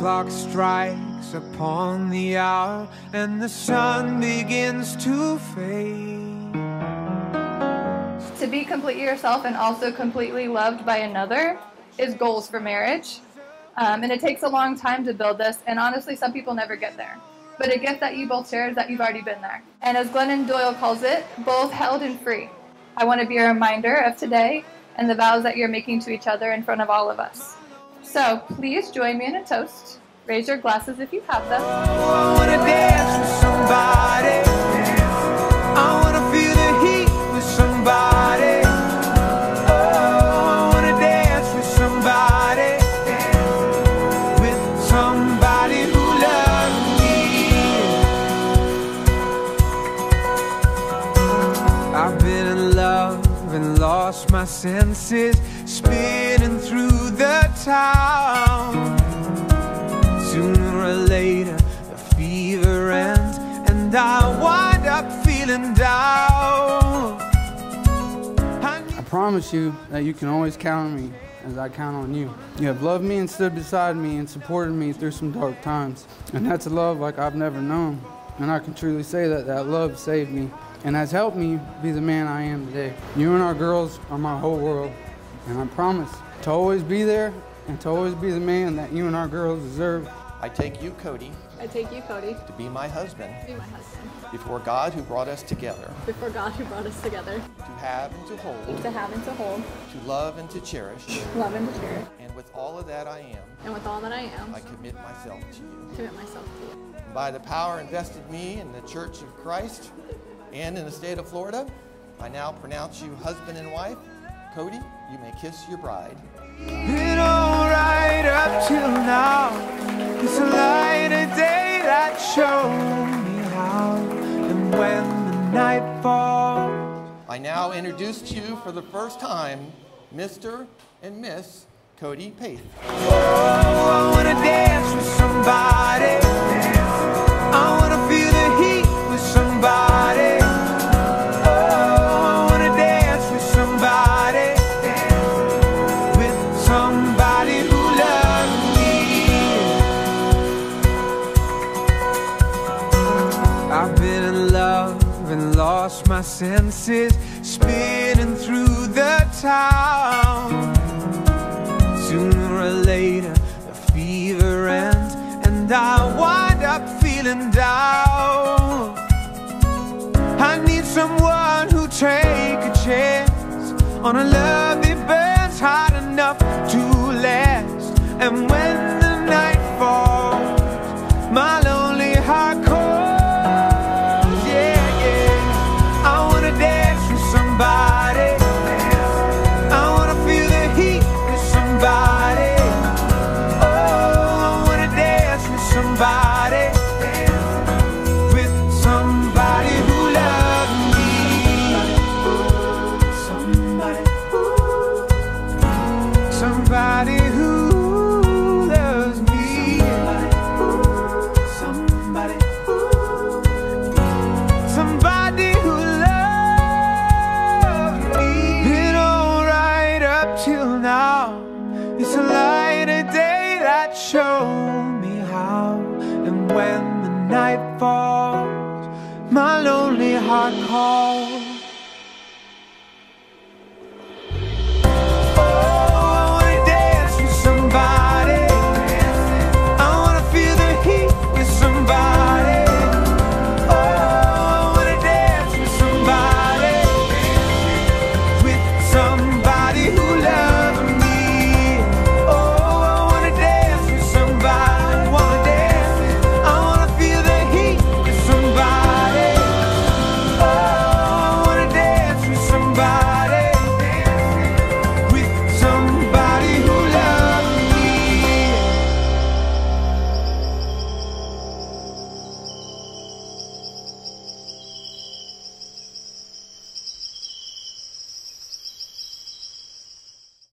clock strikes upon the hour and the sun begins to fade. To be completely yourself and also completely loved by another is goals for marriage. Um, and it takes a long time to build this, and honestly, some people never get there. But a gift that you both share is that you've already been there. And as Glennon Doyle calls it, both held and free. I want to be a reminder of today and the vows that you're making to each other in front of all of us. So please join me in a toast. Raise your glasses if you have them. I and lost my senses, spinning through the town. Sooner or later, the fever ends, and I wind up feeling down. I I promise you that you can always count on me as I count on you. You have loved me and stood beside me and supported me through some dark times. And that's a love like I've never known. And I can truly say that that love saved me and has helped me be the man I am today. You and our girls are my whole world. And I promise to always be there and to always be the man that you and our girls deserve. I take you, Cody, I take you, Cody, to be my husband to be my husband, before God who brought us together, before God who brought us together, to have and to hold, to have and to hold, to love and to cherish. love and to cherish. And with all of that I am, And with all that I am, I commit myself to you. commit myself to you. By the power invested me in the Church of Christ and in the state of Florida, I now pronounce you husband and wife. Cody, you may kiss your bride. been alright up till now. It's a light of day that showed me how. And when the night falls, I now introduce to you for the first time Mr. and Miss Cody Paith. oh, I've been in love and lost my senses, spinning through the town. Sooner or later, the fever ends, and I wind up feeling down. I need someone who take a chance on a love that burns hot enough to last. And when the night falls, my lonely heart calls.